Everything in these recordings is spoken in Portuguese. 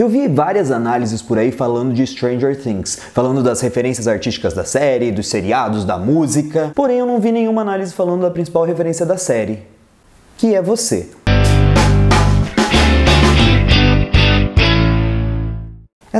Eu vi várias análises por aí falando de Stranger Things, falando das referências artísticas da série, dos seriados, da música, porém eu não vi nenhuma análise falando da principal referência da série, que é você.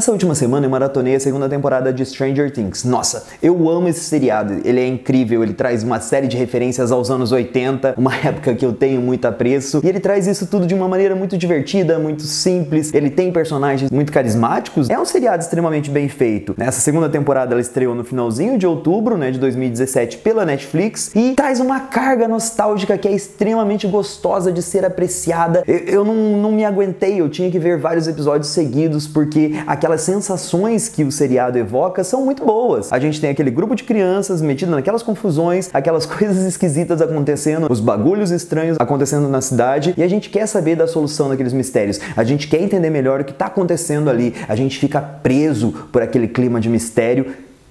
Essa última semana eu maratonei a segunda temporada de Stranger Things. Nossa, eu amo esse seriado, ele é incrível, ele traz uma série de referências aos anos 80, uma época que eu tenho muito apreço, e ele traz isso tudo de uma maneira muito divertida, muito simples, ele tem personagens muito carismáticos, é um seriado extremamente bem feito. Nessa segunda temporada ela estreou no finalzinho de outubro, né, de 2017 pela Netflix, e traz uma carga nostálgica que é extremamente gostosa de ser apreciada. Eu, eu não, não me aguentei, eu tinha que ver vários episódios seguidos, porque aquelas sensações que o seriado evoca são muito boas. A gente tem aquele grupo de crianças metido naquelas confusões, aquelas coisas esquisitas acontecendo, os bagulhos estranhos acontecendo na cidade, e a gente quer saber da solução daqueles mistérios. A gente quer entender melhor o que está acontecendo ali. A gente fica preso por aquele clima de mistério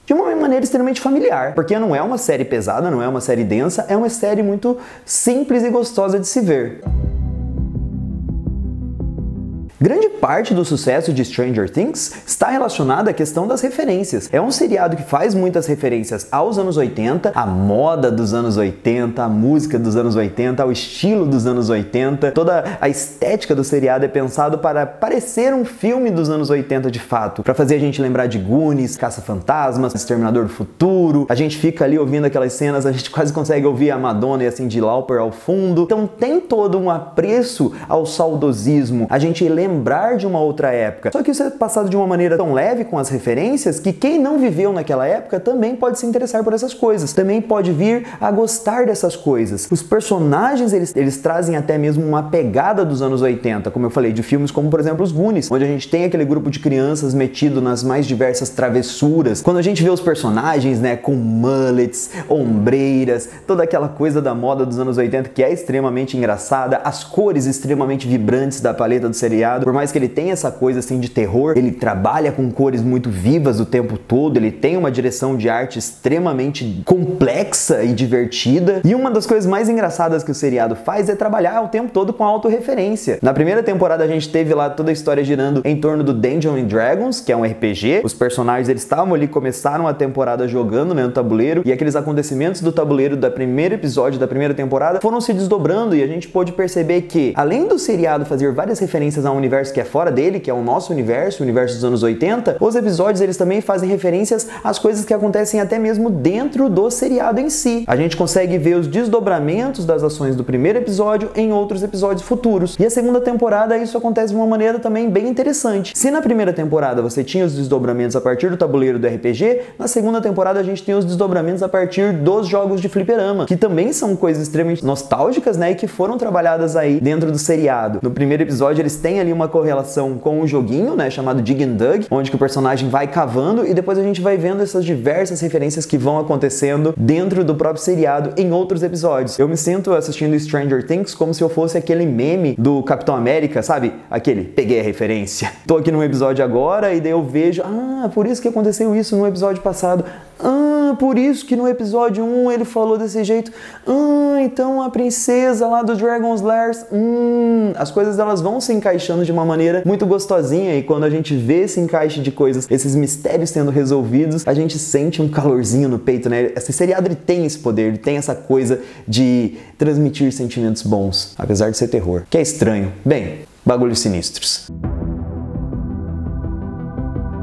de uma maneira extremamente familiar, porque não é uma série pesada, não é uma série densa, é uma série muito simples e gostosa de se ver. Grande parte do sucesso de Stranger Things está relacionada à questão das referências. É um seriado que faz muitas referências aos anos 80, à moda dos anos 80, à música dos anos 80, ao estilo dos anos 80. Toda a estética do seriado é pensado para parecer um filme dos anos 80 de fato, para fazer a gente lembrar de Goonies, Caça-Fantasmas, Exterminador do Futuro. A gente fica ali ouvindo aquelas cenas, a gente quase consegue ouvir a Madonna e assim de Lauper ao fundo. Então tem todo um apreço ao saudosismo. A gente lembra lembrar de uma outra época. Só que isso é passado de uma maneira tão leve com as referências que quem não viveu naquela época também pode se interessar por essas coisas, também pode vir a gostar dessas coisas. Os personagens eles, eles trazem até mesmo uma pegada dos anos 80, como eu falei, de filmes como por exemplo os Goonies, onde a gente tem aquele grupo de crianças metido nas mais diversas travessuras. Quando a gente vê os personagens, né, com mullets, ombreiras, toda aquela coisa da moda dos anos 80 que é extremamente engraçada, as cores extremamente vibrantes da paleta do seriado por mais que ele tenha essa coisa assim de terror, ele trabalha com cores muito vivas o tempo todo, ele tem uma direção de arte extremamente complexa e divertida. E uma das coisas mais engraçadas que o seriado faz é trabalhar o tempo todo com autorreferência. Na primeira temporada a gente teve lá toda a história girando em torno do Dungeons and Dragons, que é um RPG. Os personagens eles estavam ali, começaram a temporada jogando né, no tabuleiro e aqueles acontecimentos do tabuleiro da primeiro episódio da primeira temporada foram se desdobrando e a gente pôde perceber que, além do seriado fazer várias referências a um universo que é fora dele, que é o nosso universo, o universo dos anos 80, os episódios eles também fazem referências às coisas que acontecem até mesmo dentro do seriado em si. A gente consegue ver os desdobramentos das ações do primeiro episódio em outros episódios futuros. E a segunda temporada isso acontece de uma maneira também bem interessante. Se na primeira temporada você tinha os desdobramentos a partir do tabuleiro do RPG, na segunda temporada a gente tem os desdobramentos a partir dos jogos de fliperama, que também são coisas extremamente nostálgicas, né, e que foram trabalhadas aí dentro do seriado. No primeiro episódio eles têm ali uma correlação com o joguinho, né, chamado Dig and Dug, onde que o personagem vai cavando e depois a gente vai vendo essas diversas referências que vão acontecendo dentro do próprio seriado em outros episódios. Eu me sinto assistindo Stranger Things como se eu fosse aquele meme do Capitão América, sabe? Aquele, peguei a referência. Tô aqui num episódio agora e daí eu vejo, ah, por isso que aconteceu isso no episódio passado. Ah, por isso que no episódio 1 ele falou desse jeito. Ah, então a princesa lá do Dragon's Lairs. Hum, as coisas elas vão se encaixando de uma maneira muito gostosinha e quando a gente vê esse encaixe de coisas, esses mistérios sendo resolvidos, a gente sente um calorzinho no peito, né? Esse seriado ele tem esse poder, ele tem essa coisa de transmitir sentimentos bons, apesar de ser terror, que é estranho. Bem, bagulhos sinistros.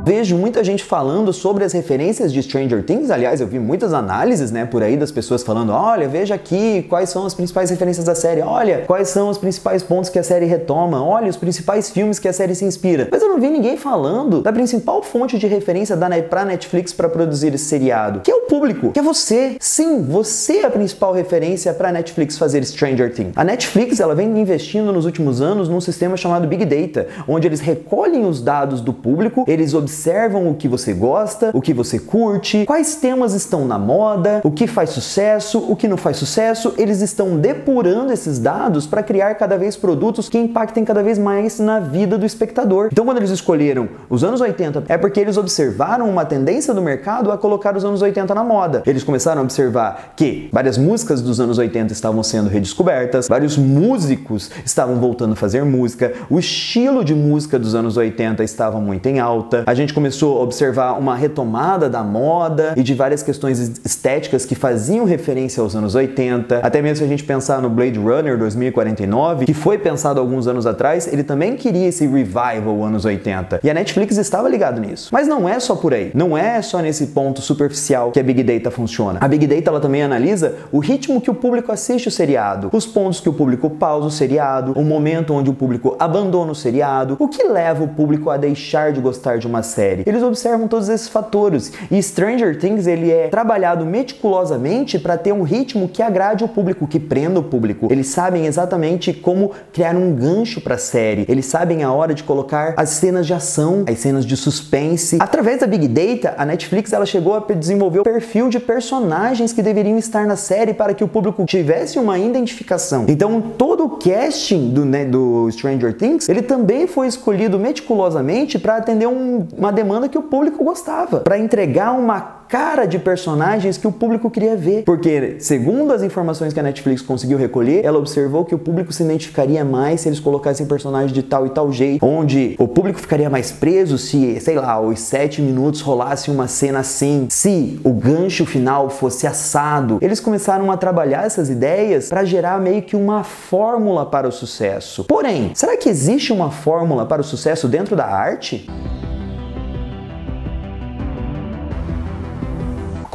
Vejo muita gente falando sobre as referências de Stranger Things. Aliás, eu vi muitas análises, né, por aí das pessoas falando: olha, veja aqui quais são as principais referências da série, olha quais são os principais pontos que a série retoma, olha os principais filmes que a série se inspira. Mas eu não vi ninguém falando da principal fonte de referência da pra Netflix para produzir esse seriado, que é o público, que é você. Sim, você é a principal referência para Netflix fazer Stranger Things. A Netflix ela vem investindo nos últimos anos num sistema chamado Big Data, onde eles recolhem os dados do público, eles observam observam o que você gosta, o que você curte, quais temas estão na moda, o que faz sucesso, o que não faz sucesso. Eles estão depurando esses dados para criar cada vez produtos que impactem cada vez mais na vida do espectador. Então, quando eles escolheram os anos 80, é porque eles observaram uma tendência do mercado a colocar os anos 80 na moda. Eles começaram a observar que várias músicas dos anos 80 estavam sendo redescobertas, vários músicos estavam voltando a fazer música, o estilo de música dos anos 80 estava muito em alta. A gente começou a observar uma retomada da moda e de várias questões estéticas que faziam referência aos anos 80. Até mesmo se a gente pensar no Blade Runner 2049, que foi pensado alguns anos atrás, ele também queria esse revival anos 80. E a Netflix estava ligado nisso. Mas não é só por aí. Não é só nesse ponto superficial que a Big Data funciona. A Big Data ela também analisa o ritmo que o público assiste o seriado, os pontos que o público pausa o seriado, o momento onde o público abandona o seriado, o que leva o público a deixar de gostar de uma série. Eles observam todos esses fatores e Stranger Things ele é trabalhado meticulosamente para ter um ritmo que agrade o público, que prenda o público. Eles sabem exatamente como criar um gancho para a série. Eles sabem a hora de colocar as cenas de ação, as cenas de suspense. Através da Big Data, a Netflix ela chegou a desenvolver o perfil de personagens que deveriam estar na série para que o público tivesse uma identificação. Então, todo o casting do, né, do Stranger Things, ele também foi escolhido meticulosamente para atender um, uma demanda que o público gostava, para entregar uma cara de personagens que o público queria ver. Porque, segundo as informações que a Netflix conseguiu recolher, ela observou que o público se identificaria mais se eles colocassem personagens de tal e tal jeito, onde o público ficaria mais preso se, sei lá, os sete minutos rolasse uma cena assim, se o gancho final fosse assado. Eles começaram a trabalhar essas ideias para gerar meio que uma fórmula para o sucesso. Porém, será que existe uma fórmula para o sucesso dentro da arte?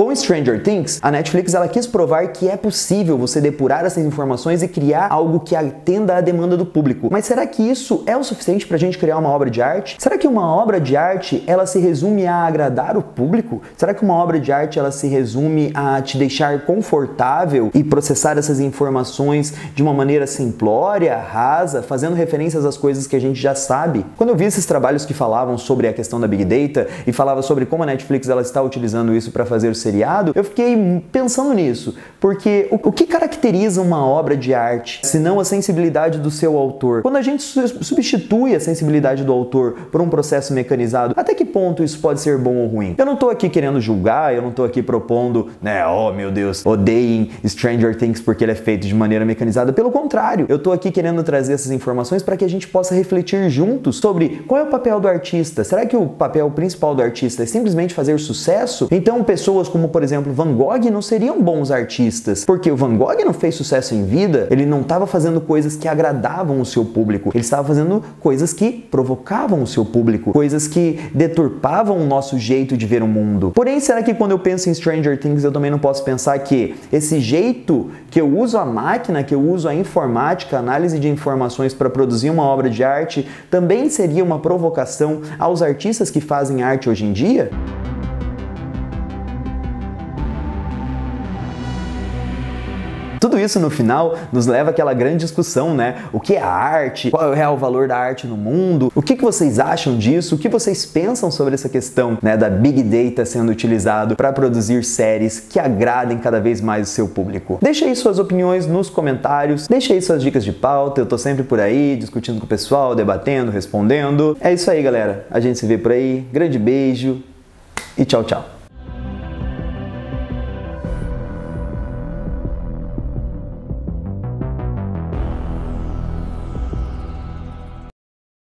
Com Stranger Things, a Netflix ela quis provar que é possível você depurar essas informações e criar algo que atenda à demanda do público. Mas será que isso é o suficiente para a gente criar uma obra de arte? Será que uma obra de arte ela se resume a agradar o público? Será que uma obra de arte ela se resume a te deixar confortável e processar essas informações de uma maneira simplória, rasa, fazendo referências às coisas que a gente já sabe? Quando eu vi esses trabalhos que falavam sobre a questão da Big Data e falava sobre como a Netflix ela está utilizando isso para fazer o seriado, eu fiquei pensando nisso, porque o, o que caracteriza uma obra de arte, se não a sensibilidade do seu autor? Quando a gente substitui a sensibilidade do autor por um processo mecanizado, até que ponto isso pode ser bom ou ruim? Eu não estou aqui querendo julgar, eu não estou aqui propondo, né, oh meu Deus, odeiem Stranger Things porque ele é feito de maneira mecanizada. Pelo contrário, eu estou aqui querendo trazer essas informações para que a gente possa refletir juntos sobre qual é o papel do artista. Será que o papel principal do artista é simplesmente fazer sucesso? Então, pessoas como como por exemplo Van Gogh não seriam bons artistas, porque o Van Gogh não fez sucesso em vida, ele não estava fazendo coisas que agradavam o seu público, ele estava fazendo coisas que provocavam o seu público, coisas que deturpavam o nosso jeito de ver o mundo. Porém, será que quando eu penso em Stranger Things eu também não posso pensar que esse jeito que eu uso a máquina, que eu uso a informática, a análise de informações para produzir uma obra de arte, também seria uma provocação aos artistas que fazem arte hoje em dia? Tudo isso no final nos leva àquela grande discussão, né? O que é arte? Qual é o real valor da arte no mundo? O que, que vocês acham disso? O que vocês pensam sobre essa questão né, da Big Data sendo utilizado para produzir séries que agradem cada vez mais o seu público? Deixa aí suas opiniões nos comentários, deixa aí suas dicas de pauta, eu tô sempre por aí discutindo com o pessoal, debatendo, respondendo. É isso aí, galera. A gente se vê por aí. Grande beijo e tchau, tchau.